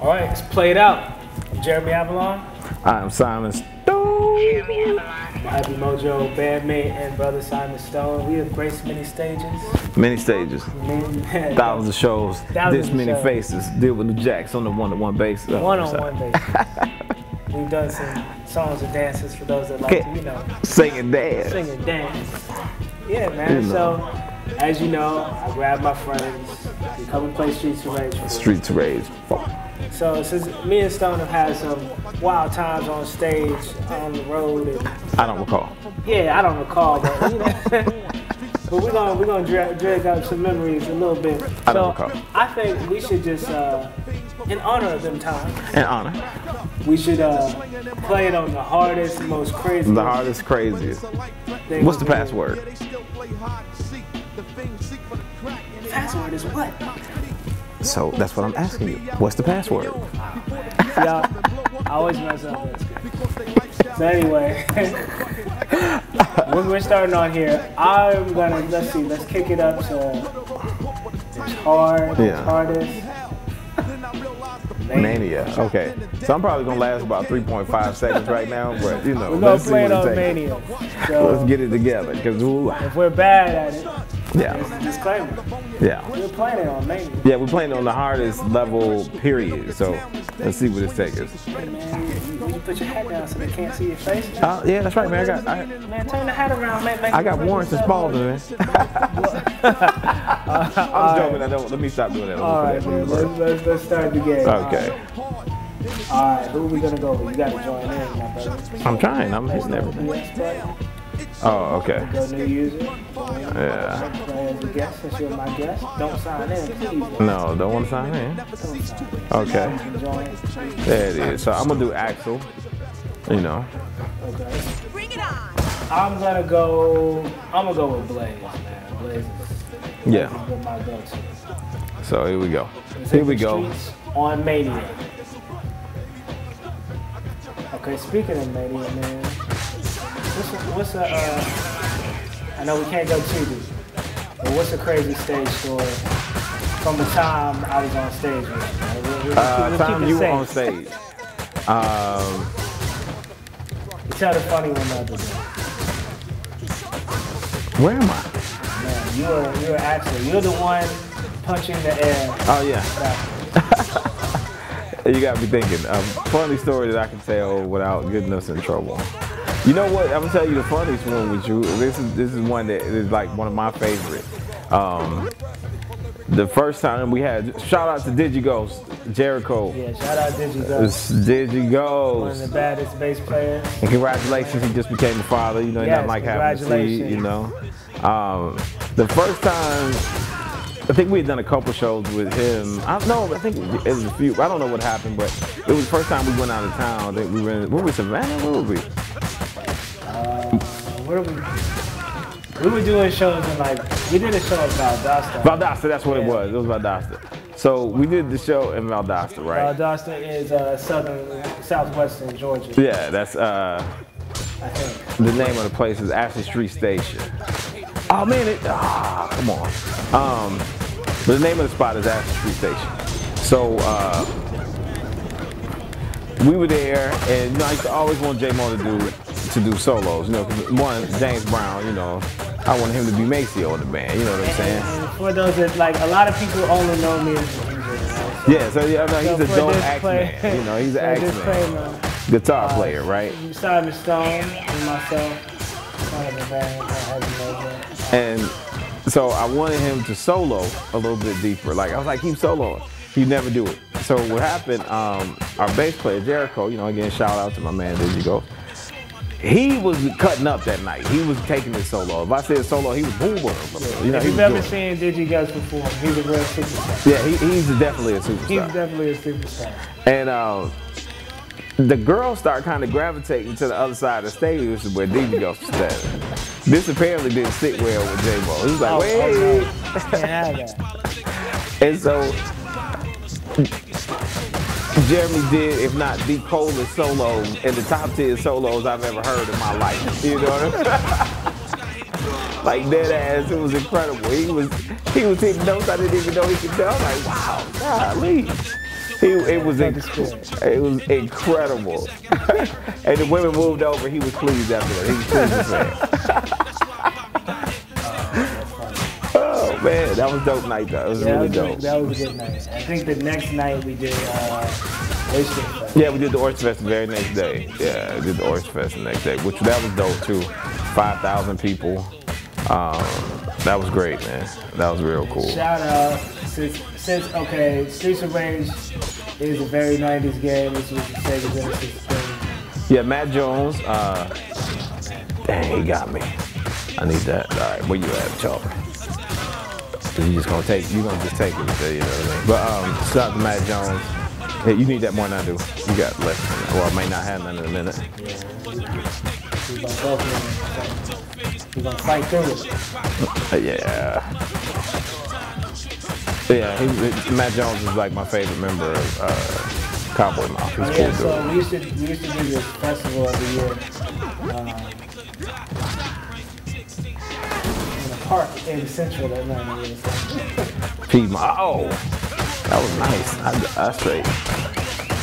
All right, it's played out. I'm Jeremy Avalon, I'm Simon Stone. Jeremy Avalon. my Happy Mojo bandmate and brother Simon Stone. We have graced many stages. Many stages, Many, thousands of shows, Thousands this of many shows. faces. Deal with New Jacks on the one-to-one basis. One-on-one basis. We've done some songs and dances for those that like Okay. to, you know, Sing and dance. sing and dance. Yeah, man. You know. So, as you know, I grab my friends. We come and play Streets of Rage. for Street to rage. Fuck. So since me and Stone have had some wild times on stage, on the road, and I don't recall. yeah, I don't recall, but you know, but we're gonna we're gonna drag, drag out some memories a little bit. I don't so recall. I think we should just, uh, in honor of them times, In honor. we should uh, play it on the hardest, most crazy. The hardest, craziest. What's the password? Password is what? So that's what I'm asking you. What's the password? Yeah, I always mess up. That's. So anyway, when we're starting on here, I'm gonna let's see, let's kick it up to it's hard, Yeah. it's hardest. Mania. Okay. So I'm probably gonna last about 3.5 seconds right now, but you know, We're gonna let's see play it what on it takes. Mania. So Let's get it together, cause ooh, ah. if we're bad at it, yeah, disclaimer. yeah. We're playing it on Mania. Yeah, we're playing on the hardest level period. So let's see what it takes us. You, put your hat down so they can't see your face. Uh, yeah, that's right, man. I got I, Man, turn the hat around, man. Make I got warrants and. Spalding, man. I'm joking. I don't. Let me stop doing that. All that man. Let's, let's, let's start the game. Okay. All right, who are we gonna go with? You gotta join in, my brother. I'm trying. I'm hitting everything. Yes, buddy. Oh, okay. Go new user. Yeah. Play as a guest since you're my guest. Don't sign in, please. No, don't want to sign in. Don't sign in. Okay. You can join. There it is. So I'm gonna do Axel. You know. Okay. Bring it on. I'm gonna go. I'm gonna go with Blaze, man. Blaze is, Yeah. Blaze is my go-to. So here we go. Here we go. On Mania. Okay, speaking of Mania, man. What's a, what's a uh, I know we can't go too deep, but what's a crazy stage story from the time I was on stage with you? We'll- we'll Uh, we'll time you were on stage. Um, Tell the funny one the other day. where am I? Man, you were you were actually you're the one punching the air. Oh yeah. You got me thinking. A funny story that I can tell without getting us in trouble. You know what? I'm gonna tell you the funniest one with you. This is this is one that is like one of my favorite. Um, the first time we had shout out to DigiGhost, Jericho. Yeah, shout out Digi Go. It's One of the baddest bass players. And congratulations, he just became a father. You know, Yes, nothing like having a seed. congratulations. You know, um, the first time I think we had done a couple shows with him. I don't know. I think it was a few. I don't know what happened, but it was the first time we went out of town. I think we were in. Where? Savannah? Where were we? Where we? We were doing shows in like we did a show in Valdosta. Valdosta. That's what it was. It was Valdosta. So we did the show in Valdosta, right? Valdosta is uh, southern, southwestern Georgia. Yeah, that's uh, I think. the name of the place is Ashley Street Station. Oh man, it, ah, come on. Um, the name of the spot is Ashley Street Station. So uh, we were there, and you know, I used to always want J Mo to do to do solos. You know, one James Brown. You know, I wanted him to be Maceo in the band. You know what I'm saying? and for those that like, a lot of people only know me as. Yeah. So yeah, no, he's so a dope axe man. You know, he's an axe man, guitar player, right? Simon Stone and myself, kind of a band, I haven't know that. And so I wanted him to solo a little bit deeper. Like I was like, keep soloing. He'd never do it. So what happened? Um, our bass player Jericho, you know, again shout out to my man Digi Go. He was cutting up that night. He was taking it solo. If I said solo, he was boom boom. You know, if you've ever seen Digi Guts perform, he's a real superstar. Yeah, he, he's definitely a superstar. He's definitely a superstar. And um, the girls start kind of gravitating to the other side of the stage, which is where DJ goes to stand. This apparently didn't sit well with J-Bo. He was like, Oh, wait. oh, no. Can't have that. And so Jeremy did, if not the coldest solo and the top 10 solos I've ever heard in my life. You know what I mean? like dead ass. It was incredible. He was he was hitting notes I didn't even know he could do. I'm like, wow, golly. He, it was inc- it was incredible. and the women moved over. He was pleased after that. He was pleased man, that was dope night though. It was Yeah, really that, was, dope. that was a good night. I think the next night we did uh, Oyster Fest. Yeah, we did the Oyster Fest the very next day. Yeah, we did the Oyster Fest the next day, which that was dope too. Five thousand people. Um, that was great, man. That was real cool. Shout out since since okay, Streets of Rage is a very '90s game. This was Sega Genesis thing. Yeah, Matt Jones. Uh, dang, he got me. I need that. All right, where you at, Chopper? You just gonna take? You gonna just take it? You know what I mean? But um, shout out to Matt Jones. Hey, you need that more than I do. You got less. Than that. Well, I may not have none in a minute. We're gonna go for it. We're gonna fight through it. Uh, yeah. Yeah, he, Matt Jones is like my favorite member of uh, Cowboy Mouth. He's Oh, cool yeah, dude. so we used to we used to do this festival every year. A park in Central Atlanta. Piedmont. Oh, that was nice. I, I straight.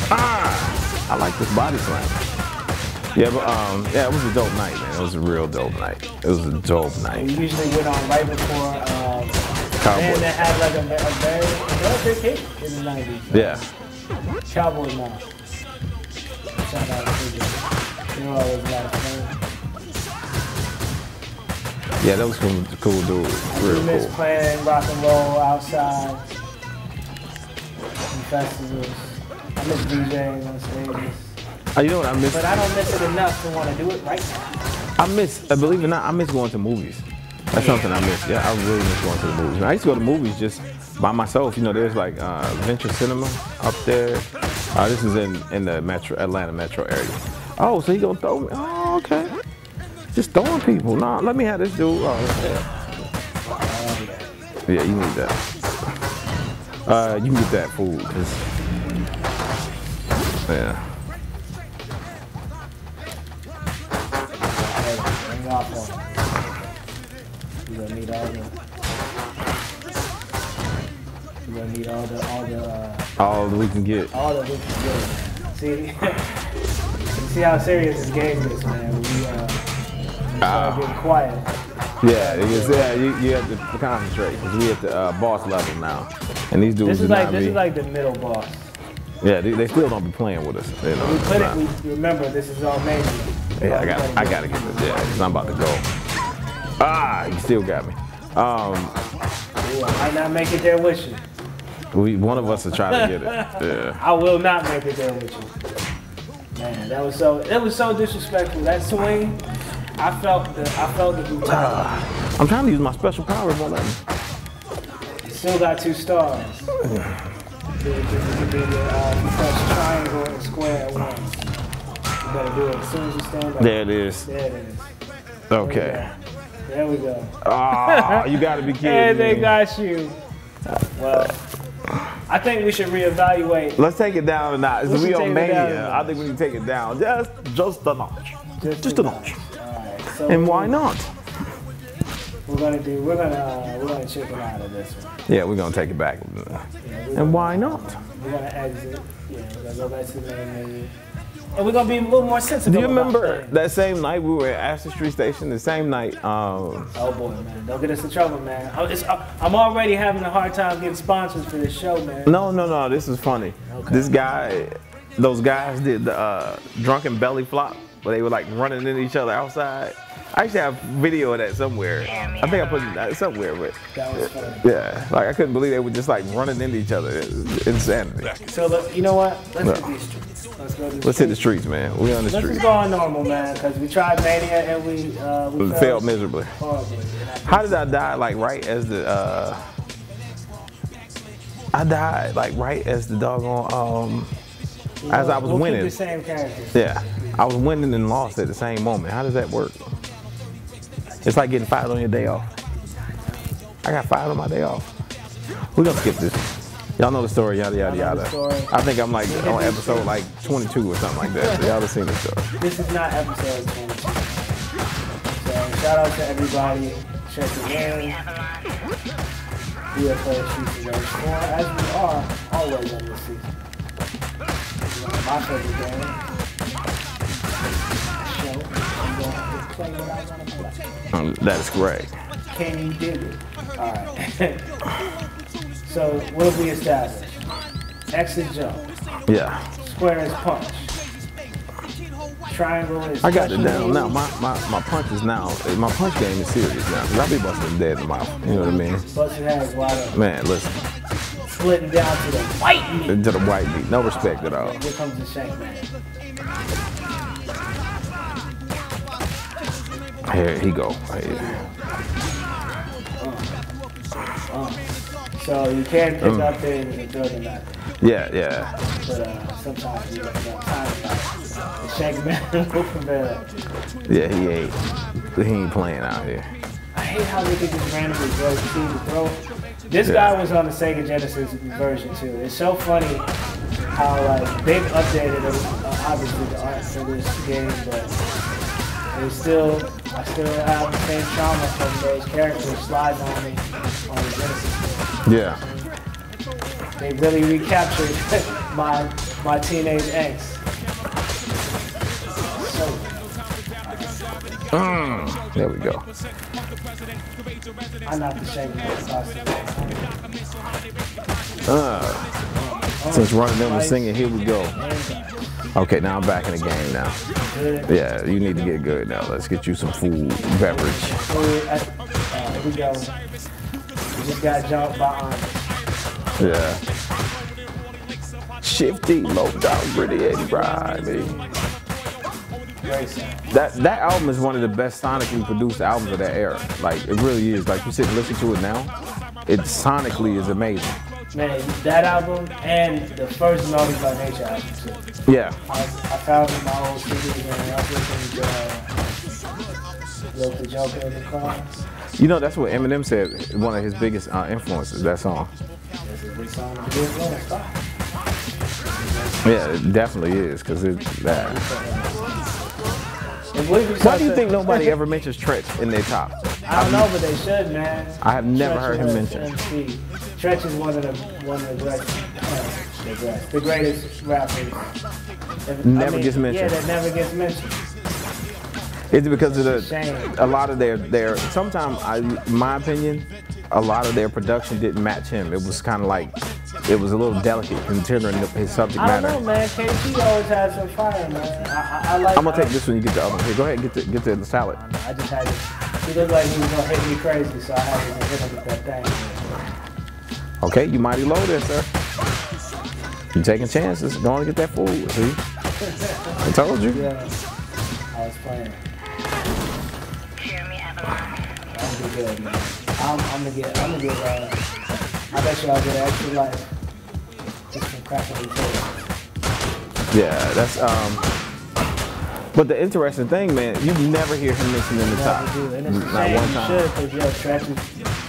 Ah, I like this body slam. Yeah, but um, yeah, it was a dope night, man. It was a real dope night. It was a dope night. We usually went on right before um, Cowboy. man that had like a, a very, very big hit in the 90s. Yeah, Cowboy Mouth. Shout out to. They were always a lot of fun. Yeah, that was cool, cool dude. We Real miss cool. playing rock and roll outside in festivals. I miss DJing on stages. Uh, you know what I miss? But I don't miss it enough to want to do it right now. I miss, uh, believe it or not, I miss going to movies. That's something I miss. Yeah, I really miss going to the movies. I used to go to movies just by myself. You know, there's like uh, Venture Cinema up there. Uh, this is in, in the metro Atlanta metro area. Oh, so he gonna throw me? Oh, okay. Just throwing people. Nah, let me have this dude. Oh, yeah. yeah, you need that. Uh, you get that food. 'cause- yeah. You're gonna need all the. You're gonna need all the all the All that we can get. all the we can get. See, see how serious this game is, man. We uh, start getting quiet. Yeah, is, yeah you, you have to concentrate because we at the uh, boss level now. And these dudes This is like this be. is like the middle boss. yeah, they, they still don't be playing with us. You know, We put it. We remember this is all major. Yeah, I got I gotta get this. Yeah, because I'm about to go. Ah, you still got me. Um, Ooh, I might not make it there with you. we one of us will try to get it. Yeah. I will not make it there with you. Man, that was so that was so disrespectful. That swing, I felt the I felt the brutality. I'm trying to use my special power, but me. Still got two stars. You can- you can do the, uh, you press triangle and square at once. You better do it as soon as you stand up. There it is. There it is. Okay. There we go. Ah, you gotta be kidding And they got you. Well, I think we should reevaluate. Let's take it down a notch. We We, on take it down a Mania. I think we can take it down just just a notch. Just a notch. Alright, so And why not? We're gonna do. We're gonna. Uh, we're gonna chicken out of this one. Yeah, we're gonna take it back. Yeah, And gonna- why not? We're gonna exit. Yeah, we're gonna go back to the main menu. And we're gonna be a little more sensitive. Do you remember things. that same night we were at Ashley Street Station? The same night, um, Oh boy, man! Don't get us in trouble, man. I- it's- I- I'm already having a hard time getting sponsors for this show, man. no, no, no, this is funny. Okay. This guy, those guys did the uh, drunken belly flop, where they were like running into each other outside. I actually have video of that somewhere. I think I put it uh, somewhere, but That was yeah, like I couldn't believe they were just like running into each other. Insanity. So look, you know what? Let's Yeah. hit these streets. Let's go. To the Let's hit the streets. man. We on the Let's streets. just go on normal, man, because we tried mania and we uh, we We failed miserably. horribly. How did I die? Like right as the uh, I died like right as the doggone um, as I was we'll winning. Keep the same characters. Yeah, I was winning and lost at the same moment. How does that work? It's like getting fired on your day off. I got fired on my day off. We're gonna skip this. Y'all know the story, yada yada Y'all know the yada. I think I'm like on episode like 22 or something like that. So y'all have seen the story. This is not episode 22. So shout out to everybody. check it in. We are playing Streets of Rage 4, as we are always on this season. My favorite games. Play what I want to play. Um, That is correct. Can you dig it? Alright. so, what have we established? X is jump. Yeah. Square is punch. Triangle is I got it down. Now my, my, my punch is now my punch game is serious now. Cause I be busting dead in the mouth. You know what I mean? Busted heads wide open. Man, listen. Splitting down to the white meat. To the white meat. No respect at all. Here comes the shank man. Here he go. Here. So you can Mm. pick up things and throw them them. Yeah, yeah. But uh, sometimes you don't have time about. The shank man. Yeah, he ain't he ain't playing out here. I hate how they can just randomly throw the throw. This Yeah. guy was on the Sega Genesis version too. It's so funny how like they've updated uh, obviously the art for this game, but they still I still have the same trauma from those characters sliding on me on the Genesis. Yeah. They really recaptured my my teenage angst. So Mm, there we go. I knocked the shake man across Uh, since running them was singing, here we go. And Okay, now I'm back in the game now. Yeah, you need to get good now. Let's get you some food, beverage. Uh, we go. We just got jumped by. Yeah. Shifty, low down, gritty, 80 ride, baby. Great sound. That that album is one of the best sonically produced albums of that era. Like it really is. Like you sit and listen to it now, it sonically is amazing. Man, that album and the first Naughty by Nature album too. Yeah. I, I found in my old CDs and I was listening to uh, the Joker in the car. You know that's what Eminem said. One of his biggest uh, influences. That song. This is the song of the good Lord. Stop. Yeah, it definitely is because it's That. And believe me, Why do you think nobody ever mentions Treach in their top? I don't know, but they should, man. I have never Treach heard him mentioned. Treach is one of the one of the greatest, uh, the greatest, the greatest rappers. Never gets mentioned. Yeah, that never gets mentioned. It's because of the Shame. a lot of their their. Sometimes, I, in my opinion, a lot of their production didn't match him. It was kind of like it was a little delicate considering his subject matter. I don't know, man. Kay Gee always has some fire, man. I, I, I like. I'm gonna take this when you get the other one. Here, go ahead, get the get the salad. I just had to. He looked like he was gonna hit me crazy, so I had to hit him with that thing. Okay, you mighty low there, sir. You taking chances. Going to get that food. See? I told you. Yeah, I was playing. I'm gonna good, man. I'm, I'm gonna get. I'm gonna get. Uh, I bet you I'll get extra life just from cracking these eggs. Yeah, that's um. But the interesting thing, man, you never hear him mentioned in the top. Do, and it's Not one you time. should, because yo, Stretch is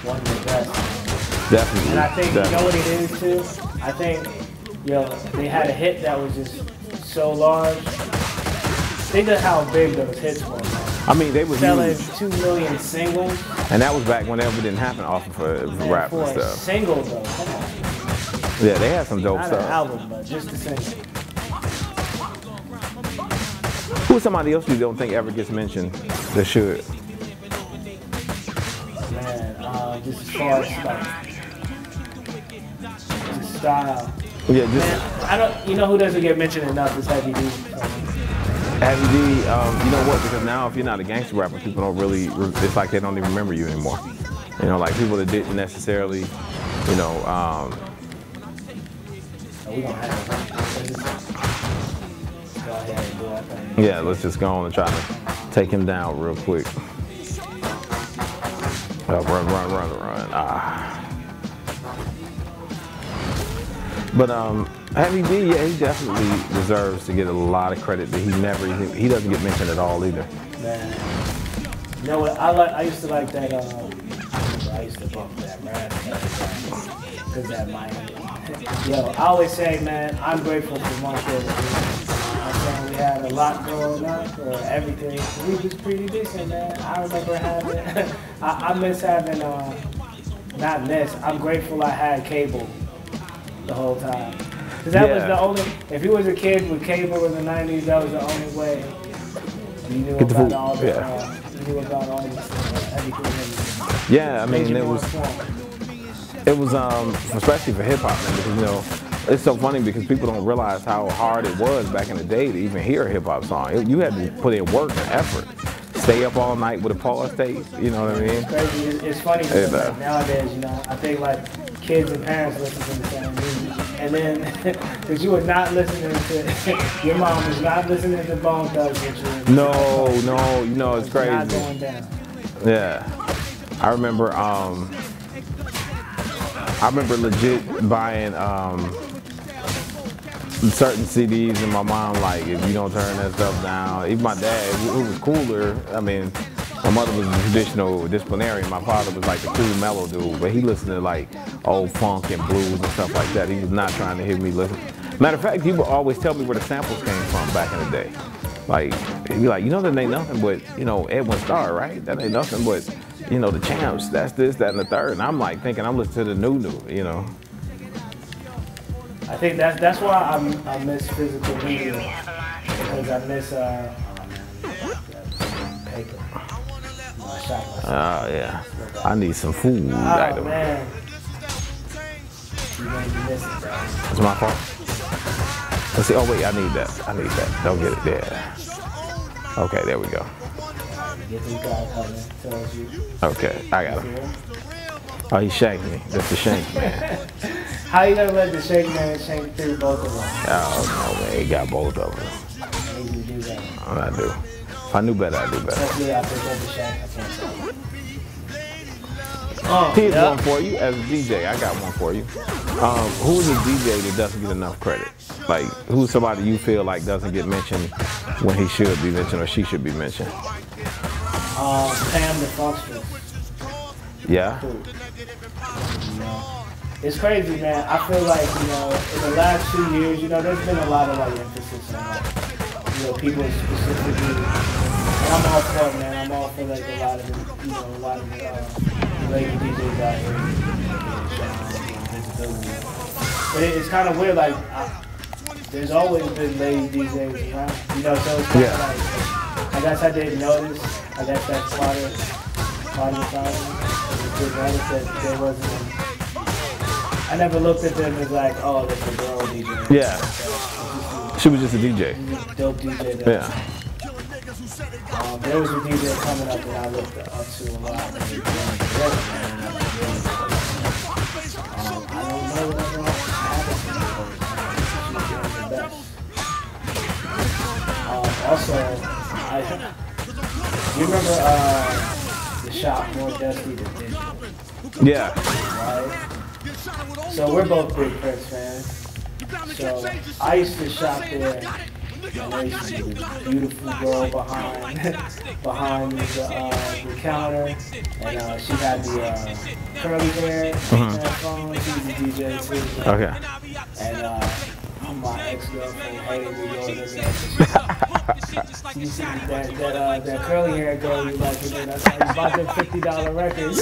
one of the best. Definitely. And I think you know what it is too. I think yo, they had a hit that was just so large. Think of how big those hits were. I mean, they were Selling huge, two million singles. and that was back whenever it didn't happen often for, for Man, rap for and a stuff. single though, come on. Yeah, they had some dope Not an stuff. album, but just a single. Who's somebody else you don't think ever gets mentioned that should? Man, uh, just as far as like style. Yeah, just Man, I don't. You know who doesn't get mentioned enough is Heavy D. Heavy D. Um, you know what? Because now if you're not a gangster rapper, people don't really. It's like they don't even remember you anymore. You know, like people that didn't necessarily, you know, um, So we gonna have to go ahead and do our thing. yeah. Let's just go on and try to take him down real quick. Uh, run, run, run, run. Ah. But um, Heavy D, yeah, he definitely deserves to get a lot of credit that he never, he, he doesn't get mentioned at all either. Man, you know what? I like. I used to like that. Um, I used to bump that man Cause that Miami. Yo, I always say, man, I'm grateful for one thing. I saying we had a lot going up for everything. We was pretty decent, man. I remember having, I, I miss having, uh, not miss, I'm grateful I had cable the whole time. Cause that was the only, if you was a kid with cable in the 90s, that was the only way you knew Get about food, all the, yeah. uh, you knew about all this, uh, everything. everything. Yeah, I mean it was informed. it was um especially for hip hop man because you know it's so funny because people don't realize how hard it was back in the day to even hear a hip hop song. You had to put in work and effort. Stay up all night with a pause tape. You know what I mean? It's crazy. It's, funny because man. like, nowadays, you know, I think like kids and parents listen to the same music, and then because you were not listening to your mom was not listening to Bone Thugs with you. No, no, you know it's It's not crazy. going down. Yeah, I remember. Um, I remember legit buying um, certain CDs, and my mom like, if you don't turn that stuff down. Even my dad, who was cooler. I mean, my mother was a traditional disciplinarian. My father was like the cool mellow dude, but he listened to like old funk and blues and stuff like that. He was not trying to hear me listen. Matter of fact, he would always tell me where the samples came from back in the day. Like he'd be like, you know, that ain't nothing but you know Edwin Starr, right? That ain't nothing but you know the champs. That's this, that, and the third. And I'm like thinking I'm listening to the new new, you know. I think that's that's why I, I miss physical media because I miss uh, shot myself. Oh yeah, I need some food. Ah, oh item. man, you made me miss it, bro. It's my fault. Let's see. Oh wait, I need that. I need that. Don't get it there. Okay, there we go. Get this guy coming. Tells you. Okay, I got him. Oh, he shanked me. That's the shank man. How you gonna let the shank man shank through both of them? Oh no, man, he got both of them. How you do that? I do. If I knew better, I'd do better. Hopefully I. I can't tell. Oh, Here's yeah. one for you as a DJ. I got one for you. Um, who is a DJ that doesn't get enough credit? Like, who's somebody you feel like doesn't get mentioned when he should be mentioned or she should be mentioned? Um, Pam the Funkstress. Yeah. Cool. You know, it's crazy, man. I feel like, you know, in the last two years, you know, there's been a lot of like emphasis on like, you know, people specifically. And I'm all for it, man. I'm all for like a lot of, the, you know, a lot of uh, lady DJs out here. getting shine, getting visibility. But it, it's kind of weird, like, I, there's always been lady DJs around, you know, so it's kind of Yeah. like, I guess I didn't notice. I guess that's part of, part of the problem. I didn't notice that there wasn't, I never looked at them as like, oh, that's a girl DJ. Yeah. She was just a DJ. Dope DJ that Yeah. Um, there was a DJ coming up that I looked up to a lot. and he was doing great, man, and I was really impressed. Um, I don't know what's wrong with Madison, but she's doing the best. Um, also, I, you remember uh, the shop more dusty than digital, Yeah. right? So we're both big Prince fans. So I used to shop there. And there used to be this beautiful girl behind behind the, uh, the counter, and uh, she had the uh, curly hair, headphones. She was a DJ too. Okay. And uh, my ex-girlfriend hated me doing this. and She said that that uh, that curly hair girl you like, and then that's how you bought them fifty dollar records.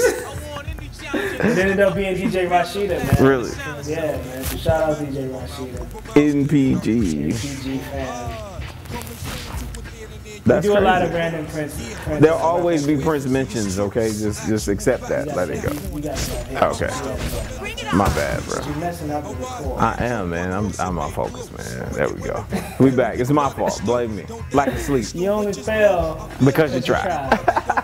It ended up being DJ Rashida, man. Really? Yeah, man. So shout out DJ Rashida, NPG. NPG fan. That's we do a lot of crazy. random Prince. Prince There'll always be Prince mentions, okay? Just just accept that. Let it go. You got that. Okay. My bad, bro. You're messing up with the core. I am, man. I'm I'm on focus, man. There we go. We back. It's my fault. Blame me. Lack of sleep. You only fail Because you tried.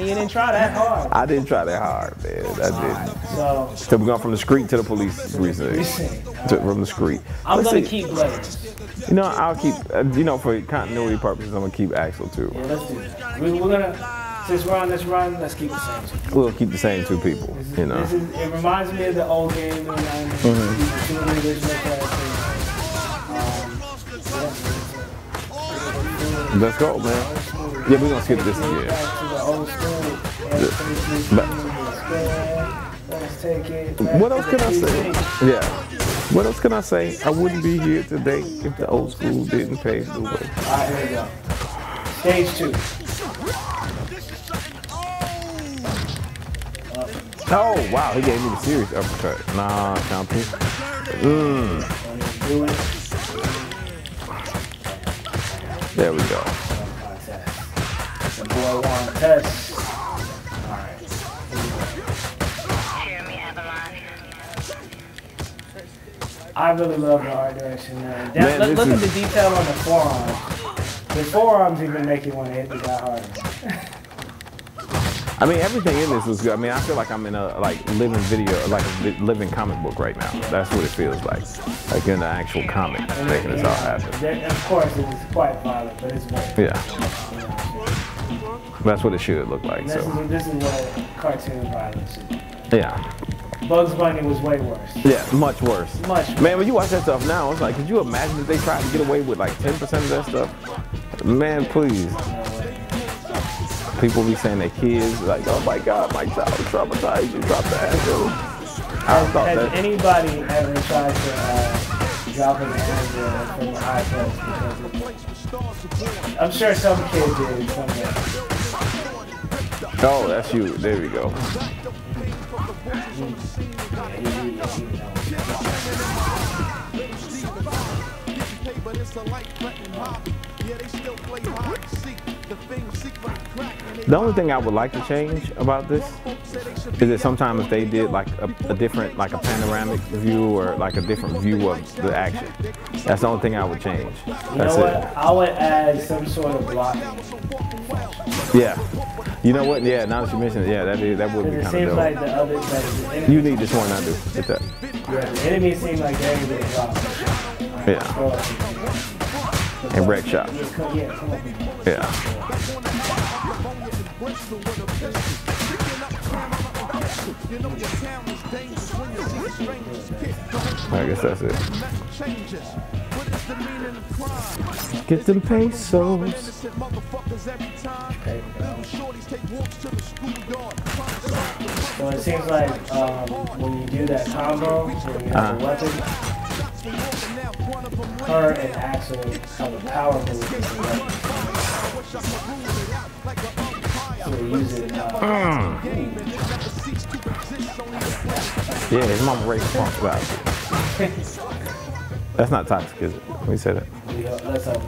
And you didn't try that hard. I didn't try that hard, man. I didn't. So So we're going from the street to the police To, from the street. I'm Let's gonna see. keep Blaze. You know, I'll keep. Uh, you know, for continuity purposes, I'm gonna keep Axel too. Yeah, let's do that. We, we're gonna since we're on this run, let's keep the same. We'll keep the same two people. Is, You know. is, it reminds me of the old game Mm-hmm. Two of the original characters. Um, Let's go, man. Yeah, we're gonna skip this again. What else can I say? Yeah. What else can I say? I wouldn't be here today if the old school didn't pave the way. All right, here we go. Stage two. Oh, wow, he gave me the serious uppercut. Nah, count. Mm, Don't even do it. there we go. The boy test. All right. Jeremy Avalon. I really love the art direction. That, Man, look look at the detail on the forearms. The forearms even make you want to hit the guy harder. I mean, everything in this was good. I mean, I feel like I'm in a like living video, like a living comic book right now. That's what it feels like, like in the actual comic, making this all happen. There- Of course, it's quite violent, but it's great. Yeah, that's what it should look like. This So, is, this is what cartoon violence is. yeah, Bugs Bunny was way worse. yeah, much worse. Much. Man, when you watch that stuff now, it's like, could you imagine if they tried to get away with like 10% of that stuff? Man, please. People be saying their kids, like, oh my God, my child traumatized, you dropped the. I Has, thought has that. anybody ever tried to uh, drop an Android from the high place because of I'm sure some kid did somewhere. Oh, that's you. There we go. The only thing I would like to change about this is that sometimes they did like a, a different, like a panoramic view or like a different view of the action. That's the only thing I would change. You That's know what? it. I would add some sort of blocking. Yeah. You know what? Yeah. Now that you mention it, yeah, that is that would be Because it kind seems of like dope. the other, like the enemy, You need this one, I do. Get that. yeah, the enemy seems like they're getting blocked. Yeah. And wreck shop. yeah, come, yeah, come on. Yeah. I guess that's it. Get them pesos. Okay. So it seems like um, when you do that combo, where you have a Uh-huh. weapon, her and Axel have a power move. So they use it. Uh, Yeah, his mama raised funk it. That's not toxic, is it? We said it. we hope- let's hope.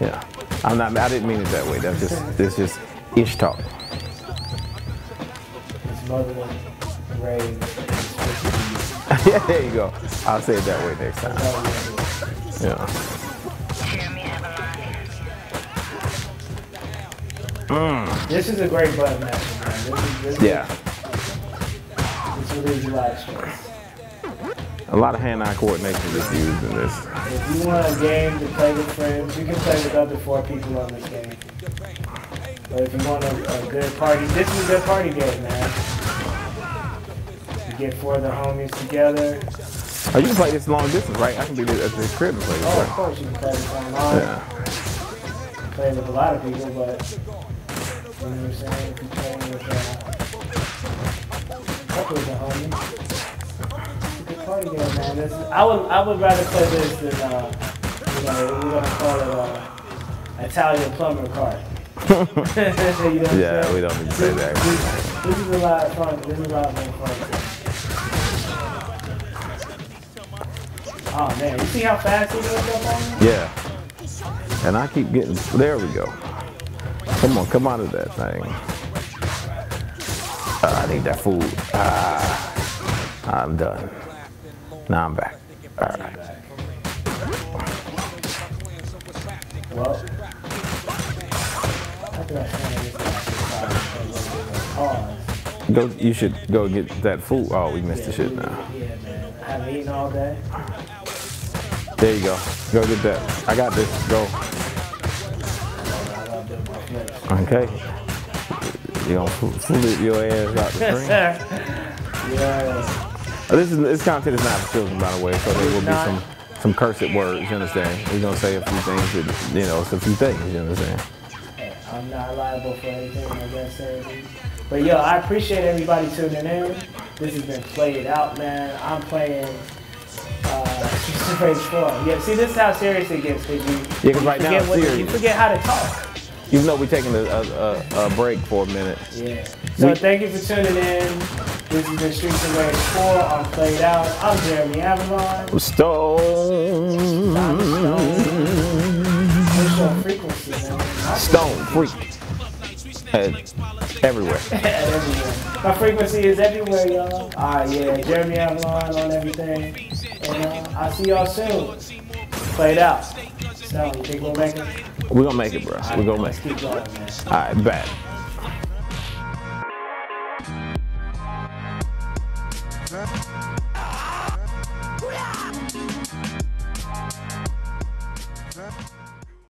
Yeah. I'm not. I didn't mean it that way. That's just. It's just ish talk. His mother raised. yeah, there you go. I'll say it that way next time. Yeah. Avalon. This is a great button match, man. This is, this Yeah. Relieves a lot of stress. A lot of hand-eye coordination is used in this. If you want a game to play with friends, you can play with up to four people on this game. But if you want a, a good party, this is a good party game, man. Get four of the homies together. Oh, you can play this long distance, right? I can do be at the crib and play this, Oh, of course you can play this online. Yeah. Play with a lot of people, but you know what I'm saying? If you play with uh, a couple of the homies, it's a good party game, man. This is, I would I would rather play this than uh, you know we're gonna call it uh, Italian plumber card. you know Yeah, saying? we don't need to say that. This, this is a lot of fun. This is a lot more fun. Oh man, you see how fast he goes up on me? Yeah. And I keep getting. There we go. Come on, come out of that thing. Ah, I need that food. Ah, I'm done. Now I'm back. All right. Well, after I stand in this pause, Go. You should go get that food. Oh, we missed the shit now. yeah, man, I haven't eaten all day. There you go. Go get that. I got this. Go. I gotta do my flips. Okay. You gonna flip your ass out the screen? yeah, Uh, This is this content is not for children, by the way, so there will be some some cursed words. You understand? We're gonna say a few things that you know, it's a few things. You understand? I'm not liable for anything I gotta. But yo, I appreciate everybody tuning in. This has been played out, man. I'm playing Rage 4. Yeah, see, this is how serious it gets, because you, Yeah, 'cause right now what- you forget how to talk. Even though we're taking a, a, a, break for a minute. Yeah. So We- thank you for tuning in. This has been Streets of Rage 4 on Played Out. I'm Jeremy Avalon. Stone. What's your frequency, man? Stone freak. Everywhere. everywhere. My frequency is everywhere, y'all. Alright, yeah, Jeremy Avalon on everything. And uh, I'll see y'all soon. Played out. So, you think we'll make it? We're gonna make it, bro. We're gonna make it. keep going, man. All right, bet.